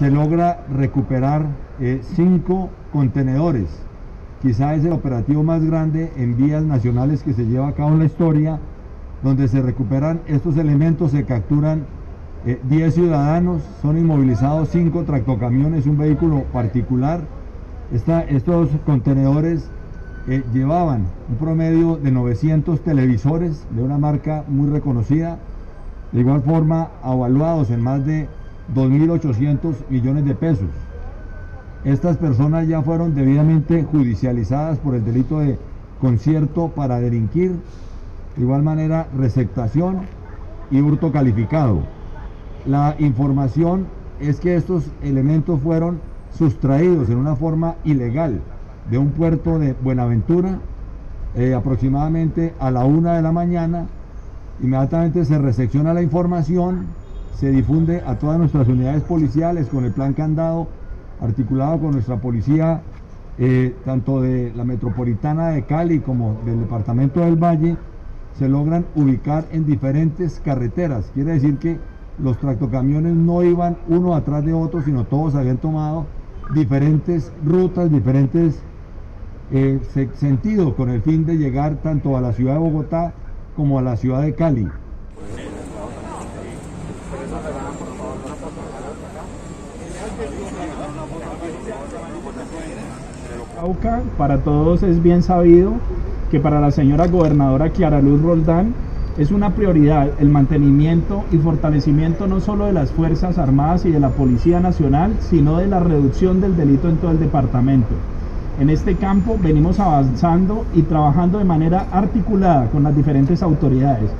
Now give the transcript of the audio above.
se logra recuperar eh, cinco contenedores. Quizá es el operativo más grande en vías nacionales que se lleva a cabo en la historia, donde se recuperan estos elementos, se capturan 10 eh, ciudadanos, son inmovilizados 5 tractocamiones, un vehículo particular. estos contenedores eh, llevaban un promedio de 900 televisores de una marca muy reconocida, de igual forma avaluados en más de 2.800 millones de pesos. Estas personas ya fueron debidamente judicializadas por el delito de concierto para delinquir, de igual manera receptación y hurto calificado. La información es que estos elementos fueron sustraídos en una forma ilegal de un puerto de Buenaventura eh, aproximadamente a la una de la mañana. Inmediatamente se recepciona la información, se difunde a todas nuestras unidades policiales con el plan candado articulado con nuestra policía, eh, tanto de la metropolitana de Cali como del departamento del Valle, se logran ubicar en diferentes carreteras. Quiere decir que los tractocamiones no iban uno atrás de otro, sino todos habían tomado diferentes rutas, diferentes eh, sentidos con el fin de llegar tanto a la ciudad de Bogotá como a la ciudad de Cali. Para todos es bien sabido que para la señora gobernadora Kiara Luz Roldán es una prioridad el mantenimiento y fortalecimiento no solo de las Fuerzas Armadas y de la Policía Nacional, sino de la reducción del delito en todo el departamento. En este campo venimos avanzando y trabajando de manera articulada con las diferentes autoridades